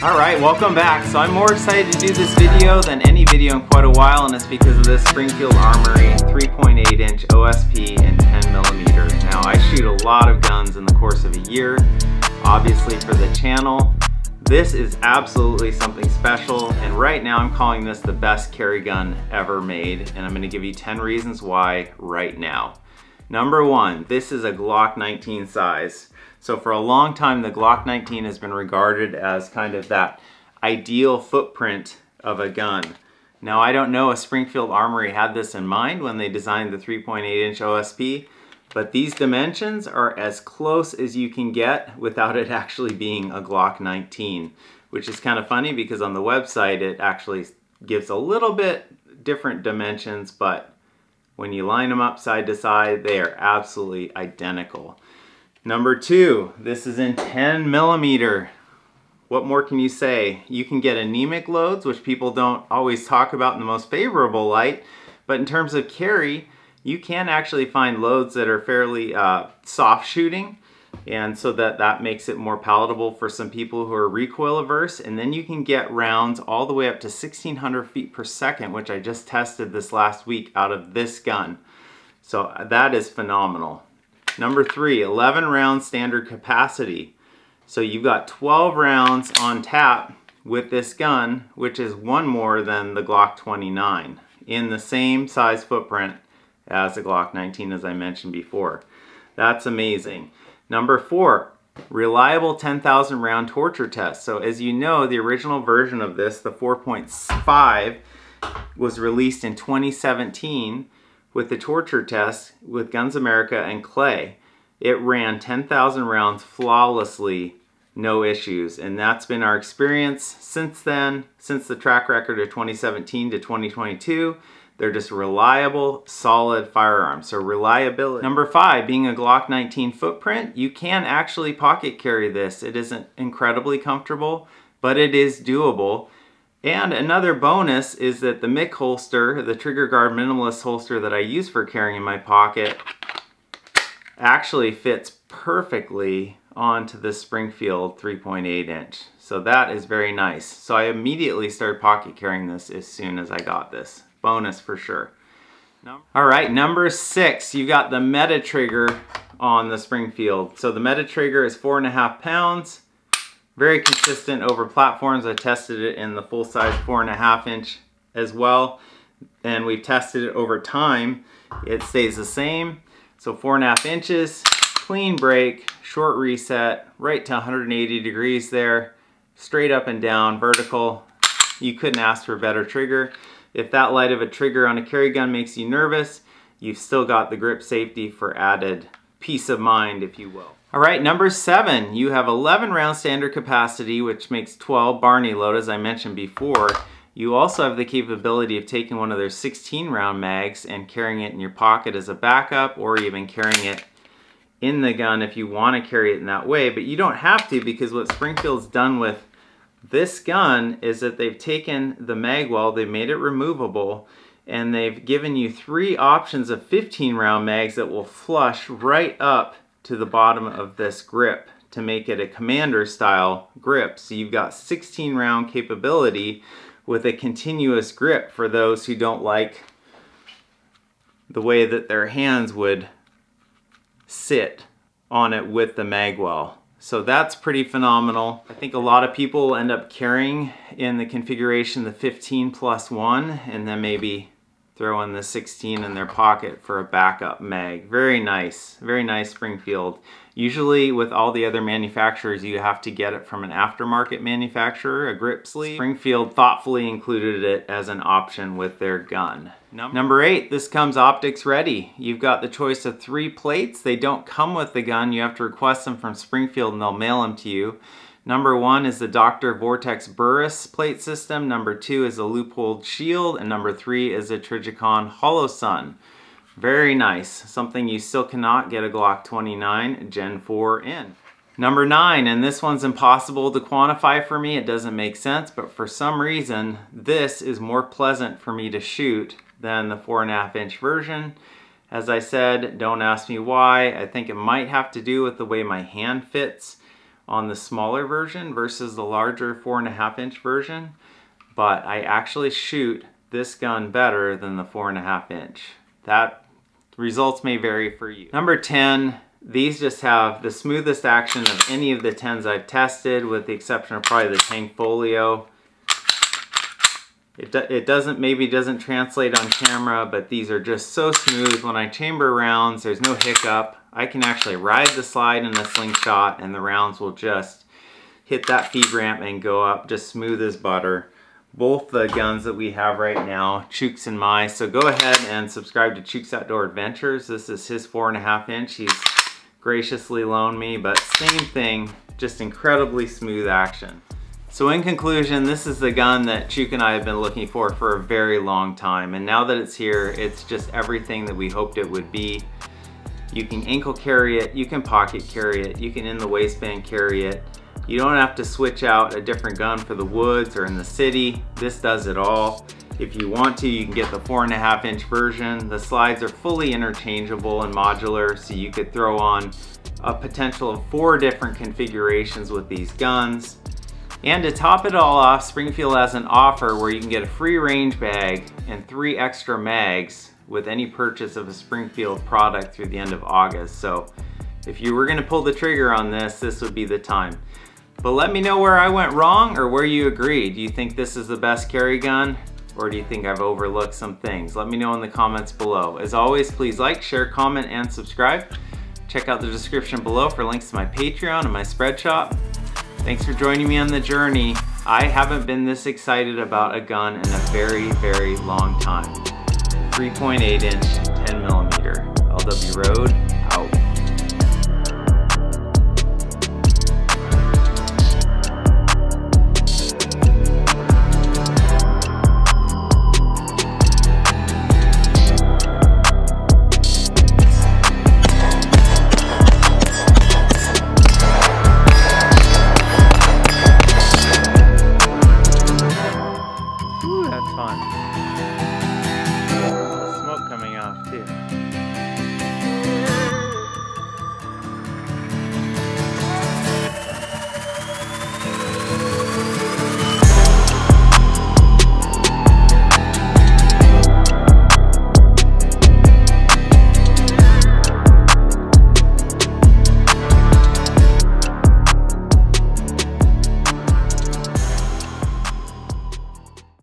All right, welcome back. So I'm more excited to do this video than any video in quite a while, and it's because of this Springfield Armory 3.8 inch OSP and 10 millimeter. Now I shoot a lot of guns in the course of a year, obviously for the channel. This is absolutely something special, and right now I'm calling this the best carry gun ever made, and I'm gonna give you 10 reasons why right now. Number one, this is a Glock 19 size. So for a long time, the Glock 19 has been regarded as kind of that ideal footprint of a gun. Now I don't know if Springfield Armory had this in mind when they designed the 3.8 inch OSP, but these dimensions are as close as you can get without it actually being a Glock 19, which is kind of funny because on the website it actually gives a little bit different dimensions, but when you line them up side to side, they are absolutely identical. Number two, this is in 10 millimeter. What more can you say? You can get anemic loads, which people don't always talk about in the most favorable light, but in terms of carry, you can actually find loads that are fairly uh, soft shooting, and so that that makes it more palatable for some people who are recoil averse and then you can get rounds all the way up to 1600 feet per second which I just tested this last week out of this gun so that is phenomenal Number three, 11 round standard capacity. So you've got 12 rounds on tap with this gun, which is one more than the Glock 29 in the same size footprint as the Glock 19 as I mentioned before. That's amazing. Number four, reliable 10,000 round torture test. So as you know, the original version of this, the 4.5, was released in 2017 with the torture test with Guns America and Clay. It ran 10,000 rounds flawlessly, no issues. And that's been our experience since then, since the track record of 2017 to 2022. They're just reliable, solid firearms. So reliability. Number five, being a Glock 19 footprint, you can actually pocket carry this. It isn't incredibly comfortable, but it is doable. And another bonus is that the Mic holster, the Trigger Guard Minimalist holster that I use for carrying in my pocket, actually fits perfectly onto the Springfield 3.8 inch. So that is very nice. So I immediately started pocket carrying this as soon as I got this. Bonus for sure. All right, number six, you got the Meta Trigger on the Springfield. So the Meta Trigger is four and a half pounds. Very consistent over platforms. I tested it in the full size four and a half inch as well. And we've tested it over time. It stays the same. So four and a half inches, clean break, short reset, right to 180 degrees there, straight up and down, vertical. You couldn't ask for a better trigger. If that light of a trigger on a carry gun makes you nervous, you've still got the grip safety for added peace of mind, if you will. All right, number seven, you have 11 round standard capacity, which makes 12 Barney load, as I mentioned before. You also have the capability of taking one of their 16 round mags and carrying it in your pocket as a backup, or even carrying it in the gun if you want to carry it in that way, but you don't have to because what Springfield's done with this gun is that they've taken the mag well, they've made it removable, and they've given you three options of 15 round mags that will flush right up to the bottom of this grip to make it a commander style grip. So you've got 16 round capability with a continuous grip for those who don't like the way that their hands would sit on it with the magwell. So that's pretty phenomenal. I think a lot of people end up carrying in the configuration the 15 plus one and then maybe throw in the 16 in their pocket for a backup mag. Very nice, very nice Springfield. Usually with all the other manufacturers, you have to get it from an aftermarket manufacturer, a grip sleeve. Springfield thoughtfully included it as an option with their gun. Number eight, this comes optics ready. You've got the choice of three plates. They don't come with the gun. You have to request them from Springfield and they'll mail them to you. Number one is the Docter Vortex Burris plate system. Number two is the Leupold Shield. And number three is the Trijicon Holosun. Very nice. Something you still cannot get a Glock 29 Gen 4 in. Number nine, and this one's impossible to quantify for me. It doesn't make sense, but for some reason, this is more pleasant for me to shoot than the four and a half inch version. As I said, don't ask me why. I think it might have to do with the way my hand fits on the smaller version versus the larger four and a half inch version, but I actually shoot this gun better than the four and a half inch. That results may vary for you. Number 10, these just have the smoothest action of any of the 10s I've tested with the exception of probably the Tanfoglio. It, do, it doesn't, maybe doesn't translate on camera, but these are just so smooth. When I chamber rounds, there's no hiccup. I can actually ride the slide in a slingshot and the rounds will just hit that feed ramp and go up just smooth as butter. Both the guns that we have right now, Chuke's and my. So go ahead and subscribe to Chuke's Outdoor Adventures. This is his four and a half inch. He's graciously loaned me, but same thing, just incredibly smooth action. So in conclusion, this is the gun that Chuke and I have been looking for for a very long time. And now that it's here, it's just everything that we hoped it would be. You can ankle carry it, you can pocket carry it, you can in the waistband carry it. You don't have to switch out a different gun for the woods or in the city. This does it all. If you want to, you can get the four and a half inch version. The slides are fully interchangeable and modular, so you could throw on a potential of four different configurations with these guns. And to top it all off, Springfield has an offer where you can get a free range bag and three extra mags with any purchase of a Springfield product through the end of August. So if you were gonna pull the trigger on this, this would be the time. But let me know where I went wrong or where you agree. Do you think this is the best carry gun? Or do you think I've overlooked some things? Let me know in the comments below. As always, please like, share, comment, and subscribe. Check out the description below for links to my Patreon and my spread shop. Thanks for joining me on the journey. I haven't been this excited about a gun in a very, very long time. 3.8 inch, 10 millimeter. LW Road, out. That's fun.